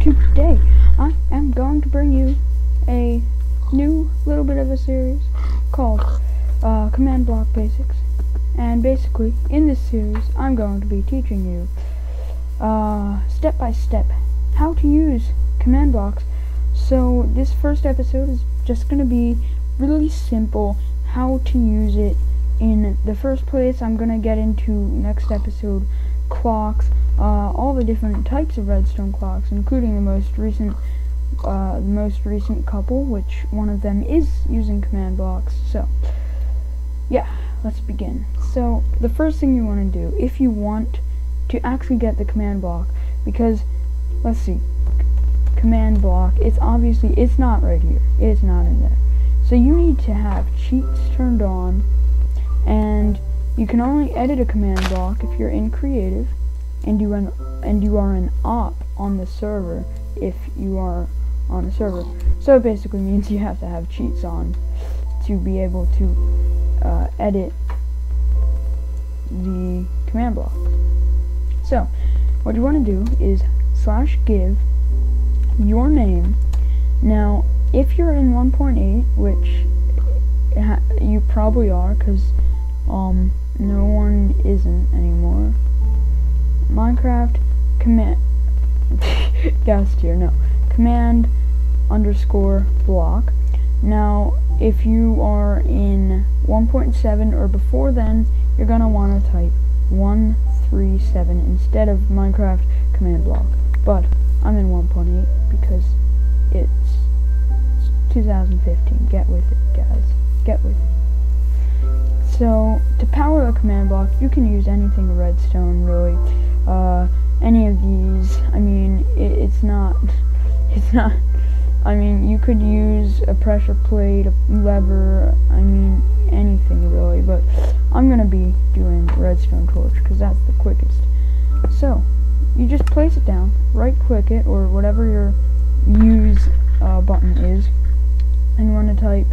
today I am going to bring you a new little bit of a series called uh, Command Block Basics. And basically, in this series, I'm going to be teaching you uh, step by step how to use command blocks. So this first episode is just going to be really simple how to use it in the first place. I'm going to get into next episode clocks, uh, all the different types of redstone clocks, including the most recent, uh, the most recent couple, which one of them is using command blocks. So, yeah, let's begin. So, the first thing you want to do, if you want to actually get the command block, because, let's see, command block, it's obviously, it's not right here. It's not in there. So you need to have cheats turned on, you can only edit a command block if you're in creative and you run and you are an op on the server if you are on a server. So it basically means you have to have cheats on to be able to uh, edit the command block. So what you want to do is slash give your name. Now if you're in 1.8, which you probably are because um, no one isn't anymore. Minecraft command guest here, no. Command underscore block. Now, if you are in 1.7 or before then, you're gonna wanna type 137 instead of Minecraft command block. But I'm in 1.8 because it's 2015. Get with it, guys. Get with it. So, to power a command block, you can use anything redstone, really. Uh, any of these, I mean, it, it's not, it's not, I mean, you could use a pressure plate, a lever, I mean, anything really, but I'm going to be doing redstone torch, because that's the quickest. So, you just place it down, right-click it, or whatever your use uh, button is, and you want to type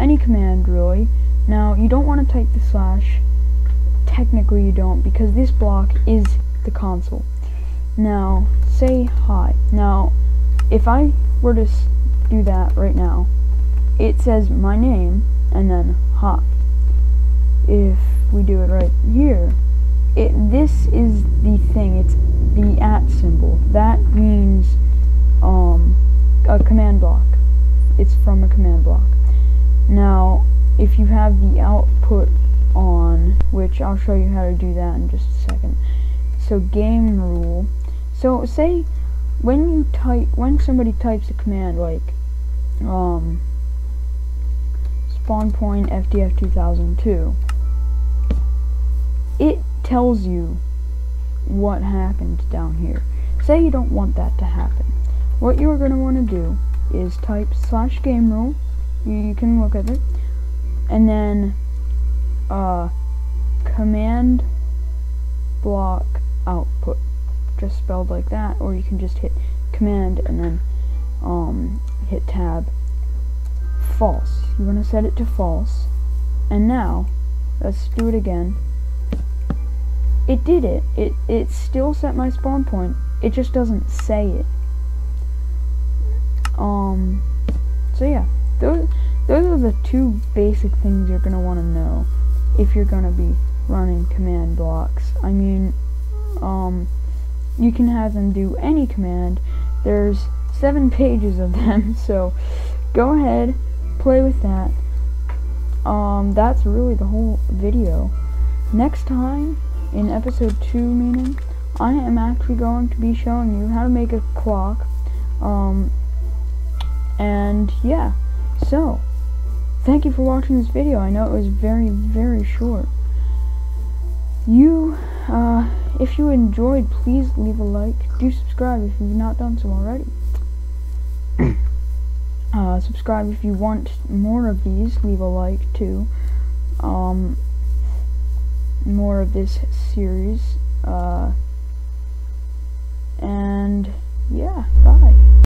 any command, really, now, you don't want to type the slash. Technically, you don't, because this block is the console. Now, say hi. Now, if I were to do that right now, it says my name and then hi. If we do it right here, it this is the thing. It's the at symbol. That means um, a command block. It's from a command block. Have the output on, which I'll show you how to do that in just a second. So game rule. So say when you type, when somebody types a command like um, spawn point FDF 2002, it tells you what happened down here. Say you don't want that to happen. What you're going to want to do is type slash game rule. You, you can look at it and then uh, command block output just spelled like that or you can just hit command and then um, hit tab. False. You want to set it to false. And now let's do it again. It did it. It it still set my spawn point. It just doesn't say it. Um so yeah those those are the two basic things you're going to want to know if you're going to be running command blocks. I mean, um, you can have them do any command. There's seven pages of them, so go ahead, play with that. Um, that's really the whole video. Next time, in episode 2 meaning, I am actually going to be showing you how to make a clock. Um, and yeah, so Thank you for watching this video. I know it was very, very short. You, uh, if you enjoyed, please leave a like. Do subscribe if you've not done so already. uh, subscribe if you want more of these. Leave a like, too. Um, more of this series. Uh, and, yeah, bye.